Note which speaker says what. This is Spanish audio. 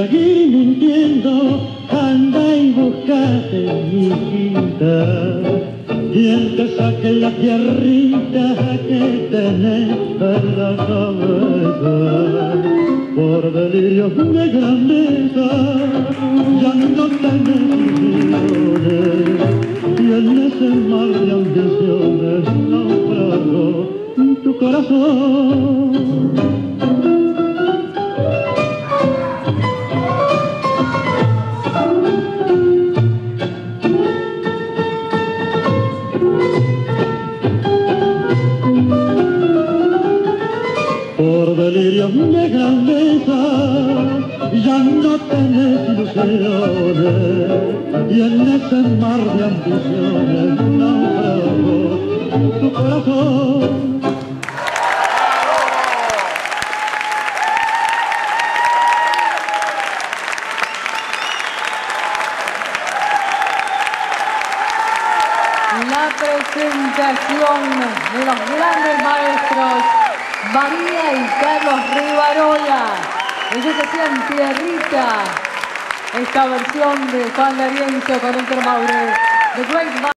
Speaker 1: seguir mintiendo, anda y buscate mi vida. Y antes saque la tierrita que tenés en la cabeza, por delirios de grandeza, ya no tenés ilusiones. Y en ese mar de ambiciones naufragó tu corazón. Delirios de grandeza ya no tenés ilusiones. Y en ese mar de ambiciones naufragó tu corazón.
Speaker 2: La presentación de los grandes maestros María y Carlos Rivarola. Ellos hacían tierrita. Esta versión de Juan D'Arienzo con Héctor Maure. The Great